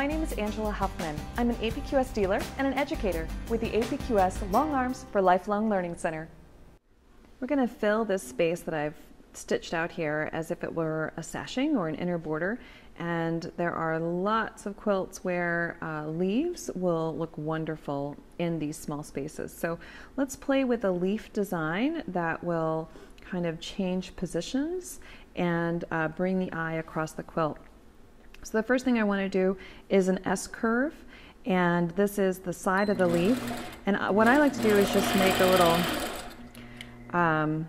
My name is Angela Huffman. I'm an APQS dealer and an educator with the APQS Long Arms for Lifelong Learning Center. We're going to fill this space that I've stitched out here as if it were a sashing or an inner border and there are lots of quilts where uh, leaves will look wonderful in these small spaces. So let's play with a leaf design that will kind of change positions and uh, bring the eye across the quilt. So the first thing I want to do is an S curve and this is the side of the leaf and uh, what I like to do is just make a little um,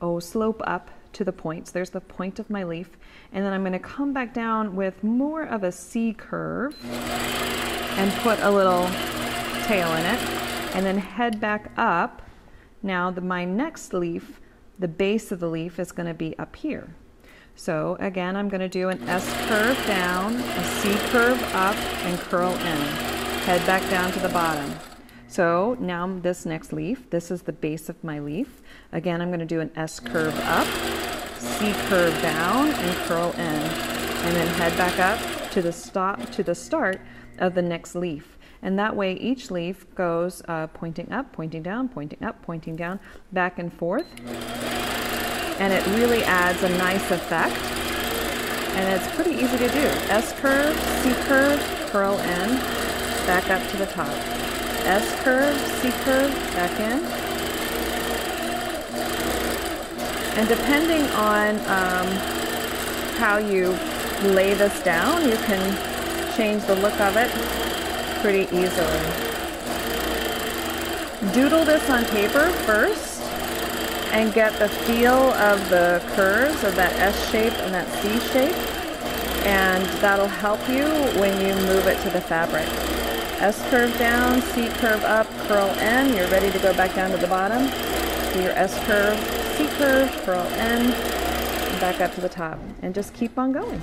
oh slope up to the points. There's the point of my leaf and then I'm going to come back down with more of a C curve and put a little tail in it and then head back up. Now the, my next leaf, the base of the leaf is going to be up here. So again, I'm going to do an S curve down, a C curve up, and curl in. Head back down to the bottom. So now this next leaf, this is the base of my leaf. Again, I'm going to do an S curve up, C curve down, and curl in. And then head back up to the stop to the start of the next leaf. And that way each leaf goes uh, pointing up, pointing down, pointing up, pointing down, back and forth and it really adds a nice effect. And it's pretty easy to do. S curve, C curve, curl in, back up to the top. S curve, C curve, back in. And depending on um, how you lay this down, you can change the look of it pretty easily. Doodle this on paper first and get the feel of the curves of that S shape and that C shape and that'll help you when you move it to the fabric. S curve down, C curve up, curl in, you're ready to go back down to the bottom. Do your S curve, C curve, curl in, back up to the top and just keep on going.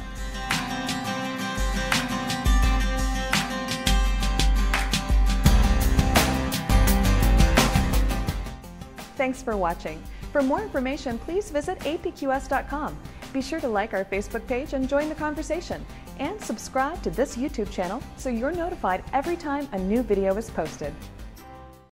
Thanks for watching. For more information, please visit apqs.com. Be sure to like our Facebook page and join the conversation. And subscribe to this YouTube channel so you're notified every time a new video is posted.